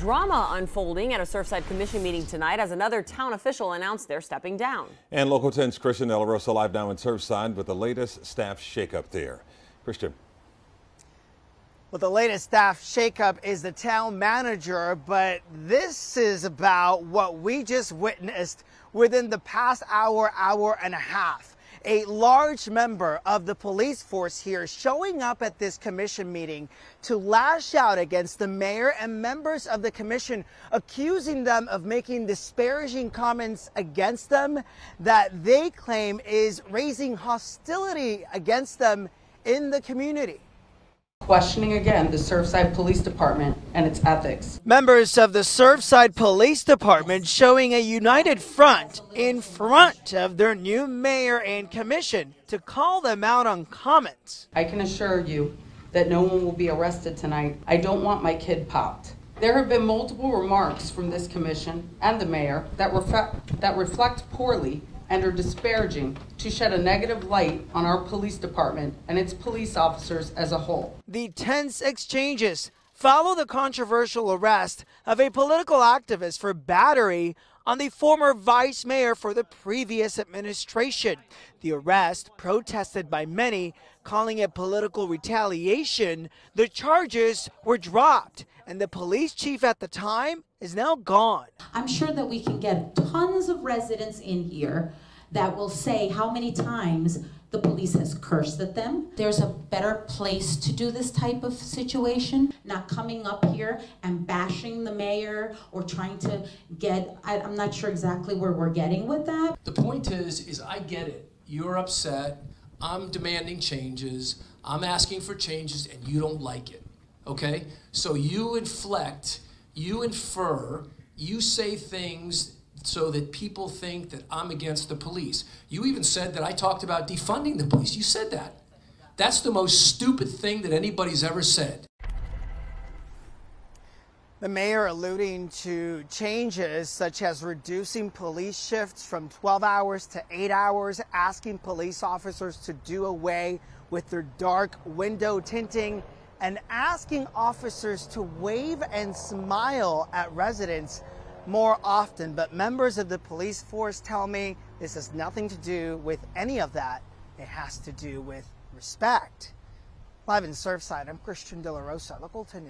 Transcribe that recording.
Drama unfolding at a Surfside Commission meeting tonight as another town official announced they're stepping down. And Local 10's Christian De La Rosa live now in Surfside with the latest staff shakeup there. Christian. Well, the latest staff shakeup is the town manager, but this is about what we just witnessed within the past hour, hour and a half a large member of the police force here showing up at this commission meeting to lash out against the mayor and members of the commission, accusing them of making disparaging comments against them that they claim is raising hostility against them in the community questioning again the Surfside Police Department and its ethics. Members of the Surfside Police Department showing a united front in front of their new mayor and commission to call them out on comments. I can assure you that no one will be arrested tonight. I don't want my kid popped. There have been multiple remarks from this commission and the mayor that, reflect, that reflect poorly and are disparaging to shed a negative light on our police department and its police officers as a whole. The tense exchanges follow the controversial arrest of a political activist for battery on the former vice mayor for the previous administration. The arrest, protested by many, calling it political retaliation, the charges were dropped, and the police chief at the time is now gone. I'm sure that we can get tons of residents in here that will say how many times the police has cursed at them. There's a better place to do this type of situation, not coming up here and bashing the mayor or trying to get, I, am not sure exactly where we're getting with that. The point is, is I get it. You're upset. I'm demanding changes. I'm asking for changes and you don't like it. Okay? So you inflect, you infer, you say things so that people think that I'm against the police. You even said that I talked about defunding the police. You said that. That's the most stupid thing that anybody's ever said. The mayor alluding to changes such as reducing police shifts from 12 hours to 8 hours, asking police officers to do away with their dark window tinting, and asking officers to wave and smile at residents more often, but members of the police force tell me this has nothing to do with any of that. It has to do with respect. Live in Surfside, I'm Christian De La Rosa, Local 10 News.